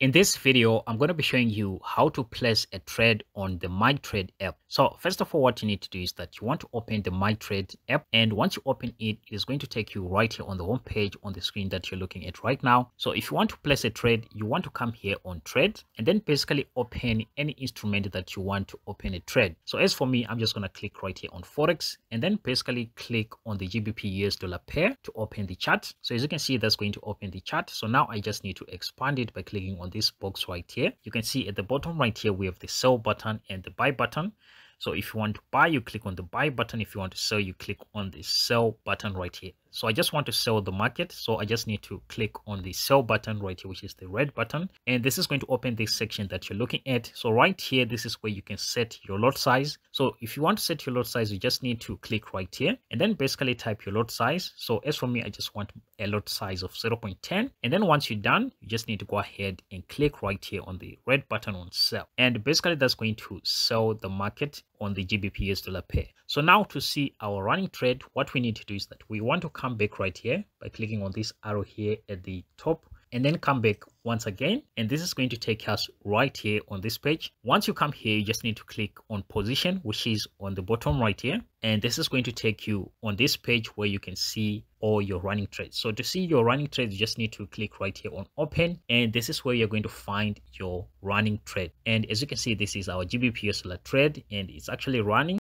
In this video, I'm going to be showing you how to place a trade on the Mitrade app. So first of all, what you need to do is that you want to open the Mitrade app. And once you open it, it is going to take you right here on the home page on the screen that you're looking at right now. So if you want to place a trade, you want to come here on trade and then basically open any instrument that you want to open a trade. So as for me, I'm just going to click right here on Forex and then basically click on the GBP US dollar pair to open the chart. So as you can see, that's going to open the chart. So now I just need to expand it by clicking on this box right here. You can see at the bottom right here we have the sell button and the buy button. So if you want to buy you click on the buy button. If you want to sell you click on the sell button right here so I just want to sell the market. So I just need to click on the sell button right here, which is the red button. And this is going to open this section that you're looking at. So right here, this is where you can set your lot size. So if you want to set your lot size, you just need to click right here and then basically type your lot size. So as for me, I just want a lot size of 0.10. And then once you're done, you just need to go ahead and click right here on the red button on sell. And basically that's going to sell the market on the GBP US dollar pair. So now to see our running trade, what we need to do is that we want to come back right here by clicking on this arrow here at the top and then come back once again. And this is going to take us right here on this page. Once you come here you just need to click on position which is on the bottom right here. And this is going to take you on this page where you can see all your running trades. So to see your running trades you just need to click right here on open. And this is where you're going to find your running trade. And as you can see this is our gbp trade and it's actually running